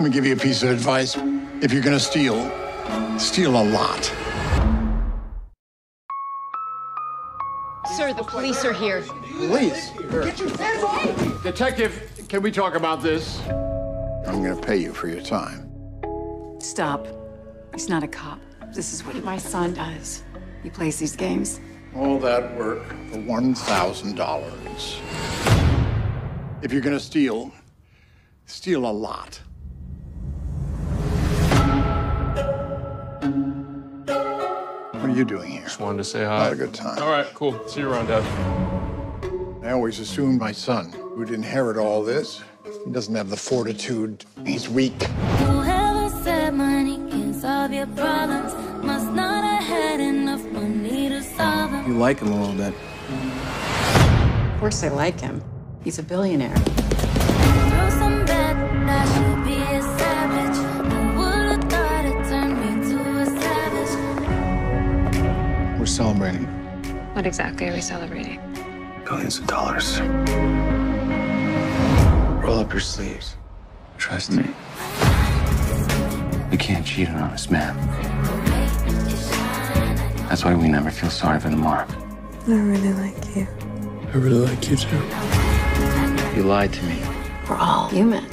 Let me give you a piece of advice. If you're going to steal, steal a lot. Sir, the police are here. Police? Get your fans! Detective, can we talk about this? I'm going to pay you for your time. Stop. He's not a cop. This is what my son does. He plays these games. All that work for $1,000. If you're going to steal, steal a lot. You doing here? Just wanted to say Had hi. a good time. All right, cool. See you around, Dad. I always assumed my son would inherit all this. He doesn't have the fortitude. He's weak. Whoever said money can solve your problems must not have had enough money to solve them. You like him a little bit. Of course, I like him. He's a billionaire. Celebrating What exactly are we celebrating? billions of dollars. Roll up your sleeves. Trust me. We can't cheat an honest man. That's why we never feel sorry for the mark. I really like you. I really like you too. You lied to me. We're all human.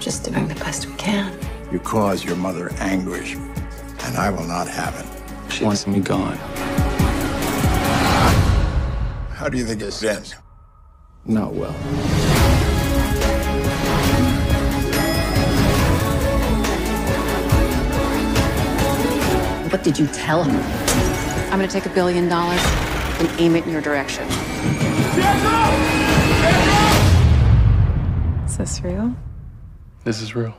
Just doing the best we can. You cause your mother anguish, and I will not have it. She wants me gone. How do you think this ends? Not well. What did you tell him? I'm gonna take a billion dollars and aim it in your direction. Is this real? This is real.